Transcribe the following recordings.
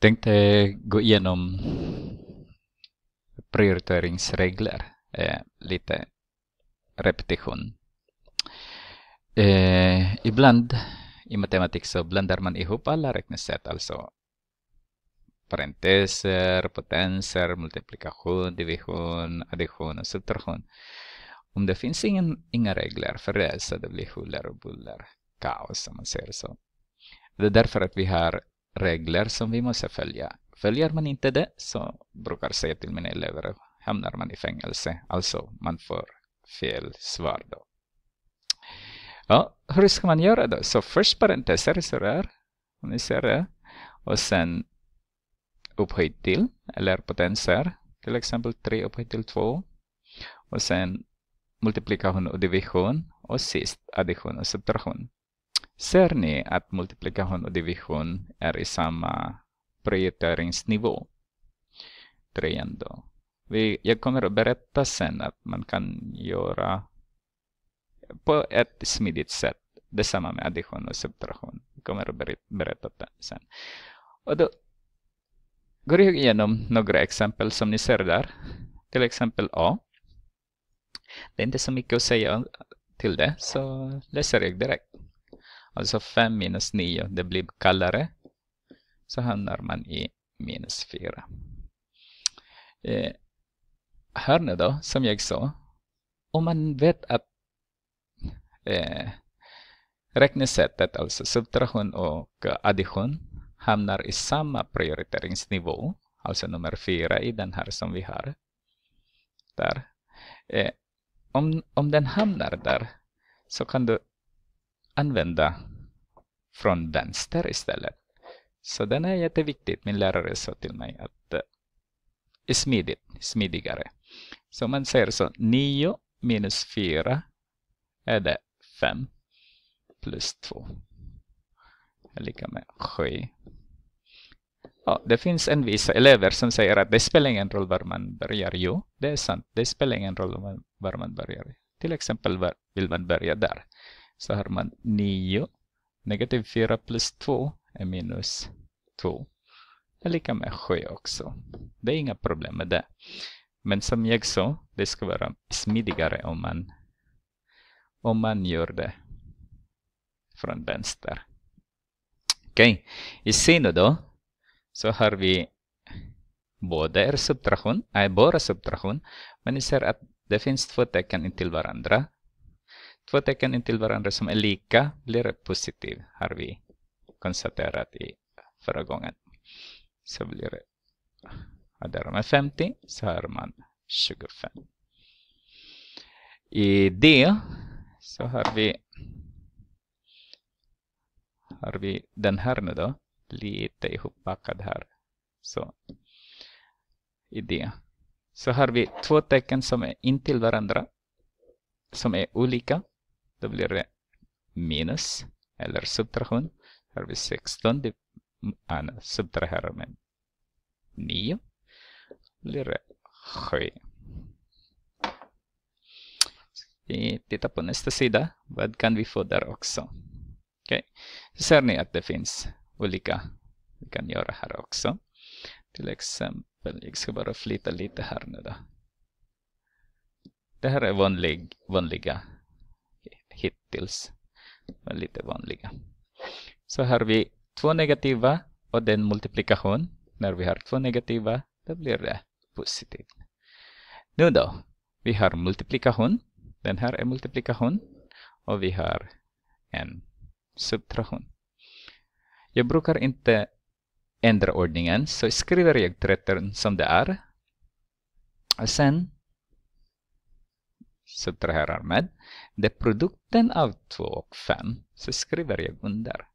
tänkte gå igenom prioriteringsregler. Eh, lite repetition. Eh, ibland i matematik så blandar man ihop alla räknesätt, alltså parenteser, potenser, multiplikation, division, addition och subtraktion. Om det finns ingen, inga regler för det så det blir huller och buller, kaos om man säger så. Det är därför att vi har regler som vi måste följa. Följer man inte det så brukar jag säga till mina elever hamnar man i fängelse. Alltså man får fel svar då. Ja, hur ska man göra då? Så först parenteser så om ni ser det. Och sen upphöjt till, eller potenser, till exempel 3 upphöjt till 2. Och sen multiplikation och division och sist addition och subtraktion. Ser ni att multiplikation och division är i samma prioriteringsnivå? Trean då. Vi, jag kommer att berätta sen att man kan göra på ett smidigt sätt detsamma med addition och subtraktion. Jag kommer att berätta det sen. Och då går jag igenom några exempel som ni ser där. Till exempel A. Det är inte så mycket att säga till det, så läser jag direkt. Alltså 5 minus 9, det blir kallare. Så hamnar man i minus 4. Eh, här nu då, som jag sa. Om man vet att eh, räknesättet, alltså subtraktion och addition, hamnar i samma prioriteringsnivå, alltså nummer 4 i den här som vi har. Där. Eh, om, om den hamnar där så kan du använda från vänster istället. Så den är jätteviktigt. Min lärare sa till mig att det är smidigt, smidigare. Så man säger så, 9 minus 4 är det 5 plus 2 är lika med 7. Ja, det finns en vissa elever som säger att det spelar ingen roll var man börjar. Jo, det är sant. Det spelar ingen roll var man börjar. Till exempel vill man börja där så har man 9. Negativ 4 plus 2 är minus 2. Det är lika med 7 också. Det är inga problem med det. Men som jag sa, det ska vara smidigare om man, om man gör det från vänster. Okej, okay. i Sino då så har vi både er subtraktion, nej, bara subtraktion, men ni ser att det finns två tecken intill varandra två tecken intill varandra som är lika blir positiv, har vi konstaterat i förra gången. Så blir det, adderar man 50 så har man 25. I D så har vi har vi den här nu då, lite ihoppackad här. Så i D. Så har vi två tecken som är intill varandra, som är olika. Då blir det minus eller subtraktion. Här har vi 16. Det, ah, subtraherar med 9. Då blir det 7. Vi tittar på nästa sida. Vad kan vi få där också? Okay. Så ser ni att det finns olika vi kan göra här också. Till exempel, jag ska bara flytta lite här nu då. Det här är vanlig, vanliga hittills. Men lite vanliga. Så har vi två negativa och den multiplikation. När vi har två negativa, då blir det positivt. Nu då, vi har multiplikation. Den här är multiplikation. Och vi har en subtraktion. Jag brukar inte ändra ordningen, så skriver jag 13 som det är. Och sen subtraherar med. Det är produkten av 2 och 5. Så skriver jag under.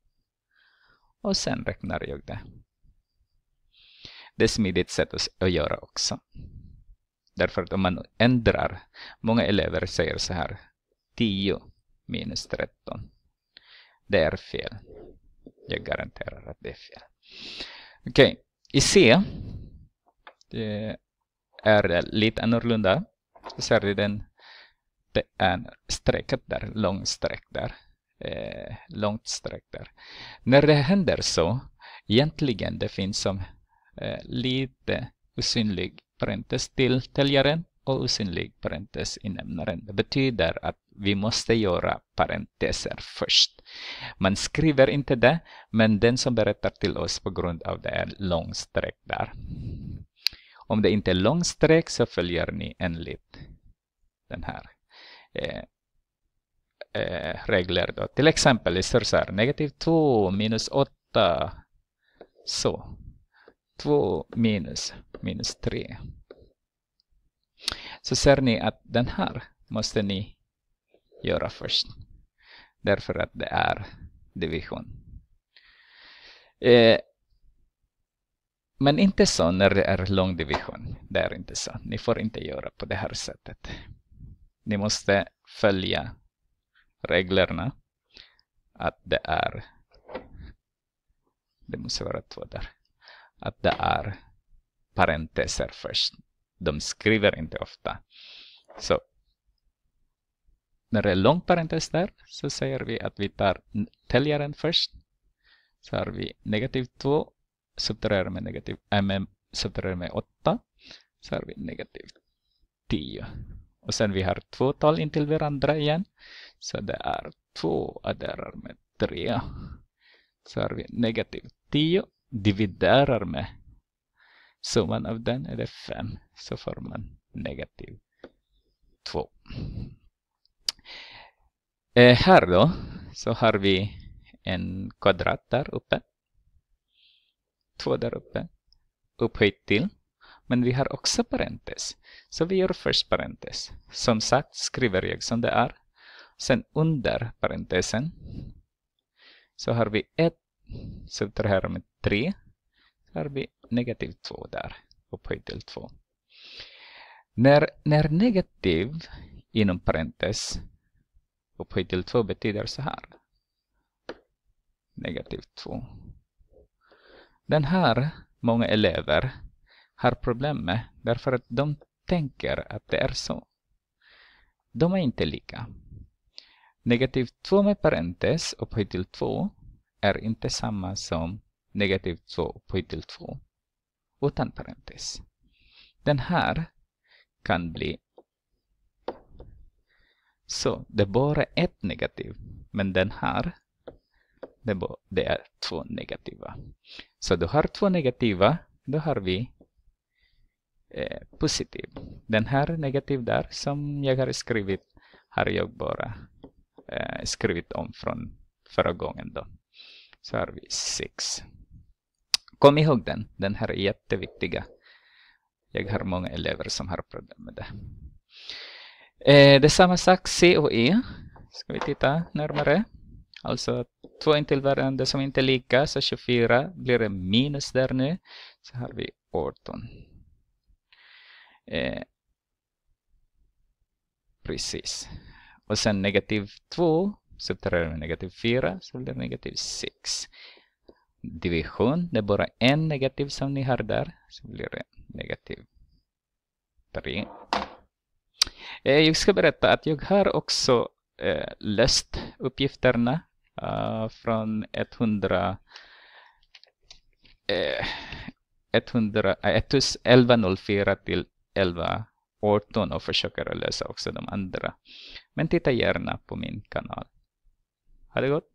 Och sen räknar jag det. Det är ett smidigt sätt att göra också. Därför att om man ändrar, många elever säger så här, 10 minus 13. Det är fel. Jag garanterar att det är fel. Okej, okay. i C det är lite annorlunda. Så ser du den det är strecket där, långt streck där. Eh, långt streck där. När det händer så, egentligen det finns som eh, lite osynlig parentes till täljaren och osynlig parentes i nämnaren. Det betyder att vi måste göra parenteser först. Man skriver inte det, men den som berättar till oss på grund av det är långsträck där. Om det inte är långsträck så följer ni enligt den här Eh, eh, regler. Då. Till exempel, det står så här, negativ 2 minus 8. Så. 2 minus minus 3. Så ser ni att den här måste ni göra först. Därför att det är division. Eh, men inte så när det är lång division. Det är inte så. Ni får inte göra på det här sättet. Ni måste följa reglerna. Att det är det måste vara två där. Att det är parenteser först. De skriver inte ofta. Så när det är lång parentes där så säger vi att vi tar täljaren först. Så har vi negativ 2 subtraherar med negativ äh, med, subtraherar med 8. Så har vi negativ 10. Och sen vi har två tal intill varandra igen. Så det är 2 adderar med 3. Så har vi negativ 10 dividerar med summan av den är det 5. Så får man negativ 2. Eh, här då så har vi en kvadrat där uppe. Två där uppe. Upphöjt till. Men vi har också parentes. Så vi gör först parentes. Som sagt skriver jag som det är. Sen under parentesen så har vi 1 subtraherar med 3. Så har vi negativ 2 där. Upphöjt till 2. När, när negativ inom parentes upphöjt till 2 betyder så här. Negativ 2. Den här många elever har problem med därför att de tänker att det är så. De är inte lika. Negativ 2 med parentes upphöjt till 2 är inte samma som negativ 2 upphöjt till 2 utan parentes. Den här kan bli så det är bara ett negativ. Men den här, det, det är två negativa. Så du har två negativa, då har vi eh, positiv. Den här negativ där som jag har skrivit har jag bara eh, skrivit om från förra gången då. Så har vi 6. Kom ihåg den, den här är jätteviktiga. Jag har många elever som har problem med det. Eh, det är samma sak C och E. Ska vi titta närmare. Alltså två intill varandra som inte är lika. Så 24 blir det minus där nu. Så har vi 18. Eh, precis. Och sen negativ 2 subtraherar med negativ 4 så blir det negativ 6. Division, det är bara en negativ som ni har där. Så blir det negativ 3. Eh, jag ska berätta att jag har också eh, löst uppgifterna uh, från 100 eh, 100, 1104 eh, till 11, 18 och försöker lösa också de andra. Men titta gärna på min kanal. Ha det gott!